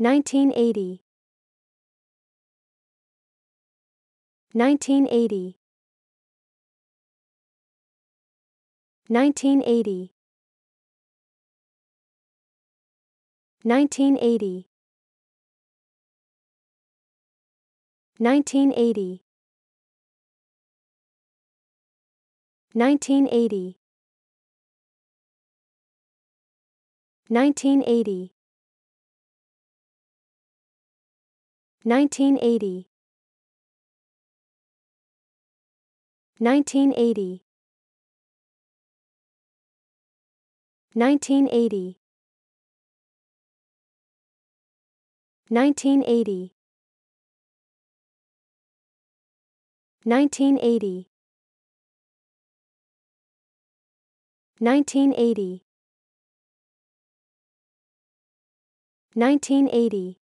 1980 1980 1980 1980 1980 1980 1980 1980 1980 1980 1980 1980 1980 1980